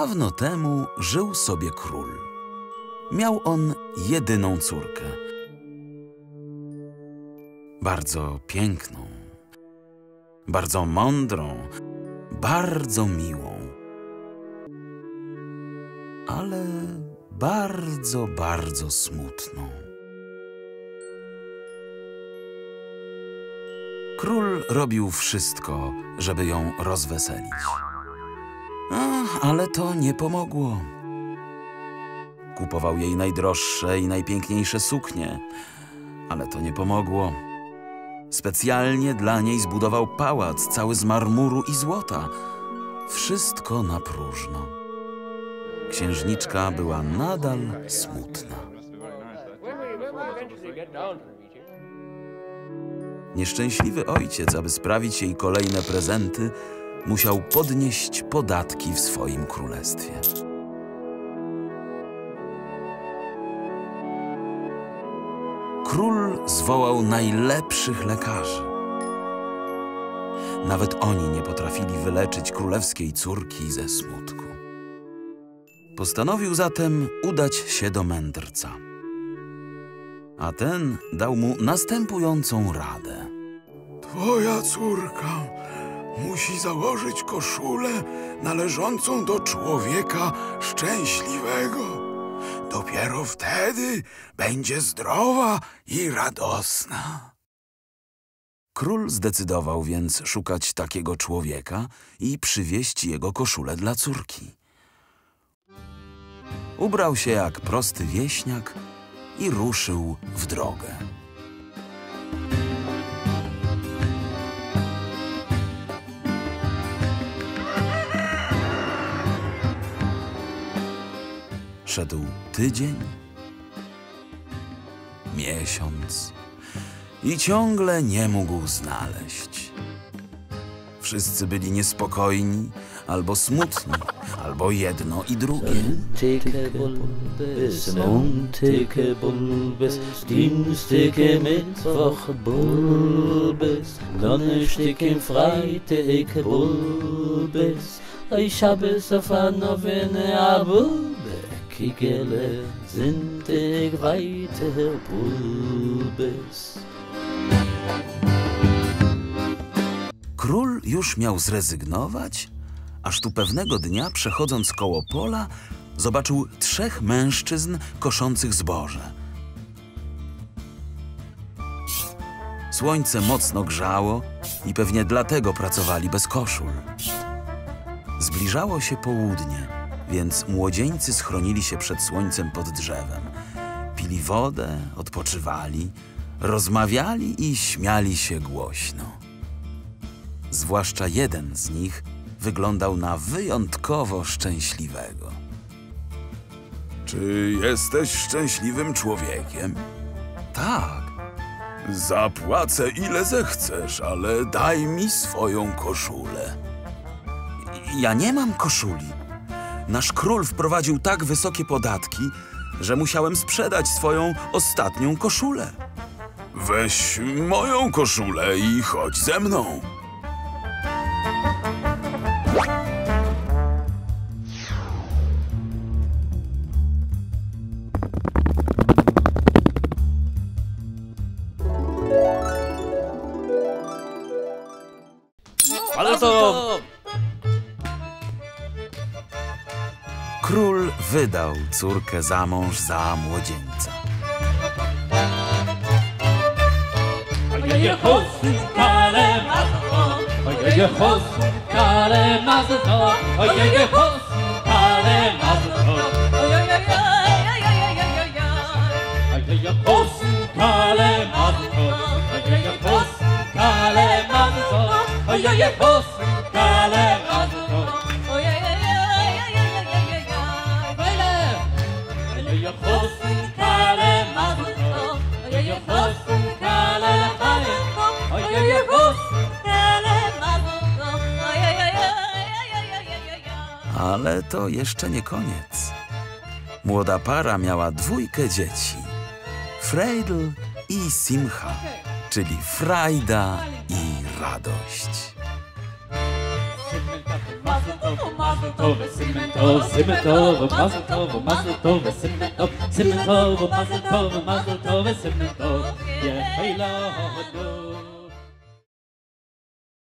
Dawno temu żył sobie król. Miał on jedyną córkę. Bardzo piękną, bardzo mądrą, bardzo miłą. Ale bardzo, bardzo smutną. Król robił wszystko, żeby ją rozweselić. Ale to nie pomogło. Kupował jej najdroższe i najpiękniejsze suknie, ale to nie pomogło. Specjalnie dla niej zbudował pałac cały z marmuru i złota. Wszystko na próżno. Księżniczka była nadal smutna. Nieszczęśliwy ojciec, aby sprawić jej kolejne prezenty, musiał podnieść podatki w swoim królestwie. Król zwołał najlepszych lekarzy. Nawet oni nie potrafili wyleczyć królewskiej córki ze smutku. Postanowił zatem udać się do mędrca. A ten dał mu następującą radę. Twoja córka musi założyć koszulę należącą do człowieka szczęśliwego. Dopiero wtedy będzie zdrowa i radosna. Król zdecydował więc szukać takiego człowieka i przywieźć jego koszulę dla córki. Ubrał się jak prosty wieśniak i ruszył w drogę. Szedł tydzień, miesiąc i ciągle nie mógł znaleźć. Wszyscy byli niespokojni, albo smutni, albo jedno i drugie. Ich habe es auf einer Wenne a Bulbe, Kigele, sind ich weiter Bulbes. Król już miał zrezygnować, aż tu pewnego dnia, przechodząc koło pola, zobaczył trzech mężczyzn koszących zboże. Słońce mocno grzało i pewnie dlatego pracowali bez koszul. Zbliżało się południe, więc młodzieńcy schronili się przed słońcem pod drzewem. Pili wodę, odpoczywali, rozmawiali i śmiali się głośno. Zwłaszcza jeden z nich wyglądał na wyjątkowo szczęśliwego. Czy jesteś szczęśliwym człowiekiem? Tak, Zapłacę ile zechcesz, ale daj mi swoją koszulę. ja nie mam koszuli. Nasz król wprowadził tak wysokie podatki, że musiałem sprzedać swoją ostatnią koszulę. Weź moją koszulę i chodź ze mną. Ale to... król wydał córkę za mąż za młodzieńca. Ojeje hosy, kale mazdo, ojeje hosy, Ale to jeszcze nie koniec. Młoda para miała dwójkę dzieci. Frejdl i Simcha, czyli frajda i radość.